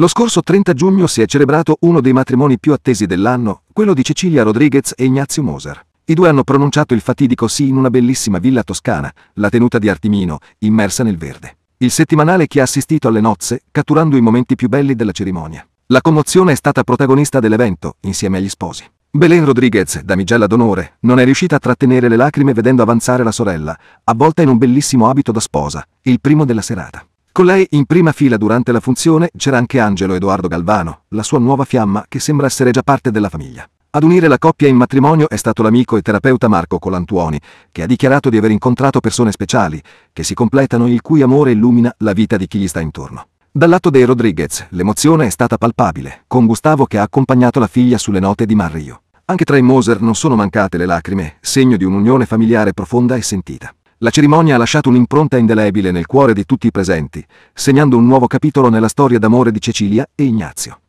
Lo scorso 30 giugno si è celebrato uno dei matrimoni più attesi dell'anno, quello di Cecilia Rodriguez e Ignazio Moser. I due hanno pronunciato il fatidico sì in una bellissima villa toscana, la tenuta di Artimino, immersa nel verde. Il settimanale che ha assistito alle nozze, catturando i momenti più belli della cerimonia. La commozione è stata protagonista dell'evento, insieme agli sposi. Belen Rodriguez, damigella d'onore, non è riuscita a trattenere le lacrime vedendo avanzare la sorella, avvolta in un bellissimo abito da sposa, il primo della serata. Con lei in prima fila durante la funzione c'era anche Angelo Edoardo Galvano, la sua nuova fiamma che sembra essere già parte della famiglia. Ad unire la coppia in matrimonio è stato l'amico e terapeuta Marco Colantuoni, che ha dichiarato di aver incontrato persone speciali, che si completano il cui amore illumina la vita di chi gli sta intorno. Dal lato dei Rodriguez, l'emozione è stata palpabile, con Gustavo che ha accompagnato la figlia sulle note di Marrio. Anche tra i Moser non sono mancate le lacrime, segno di un'unione familiare profonda e sentita. La cerimonia ha lasciato un'impronta indelebile nel cuore di tutti i presenti, segnando un nuovo capitolo nella storia d'amore di Cecilia e Ignazio.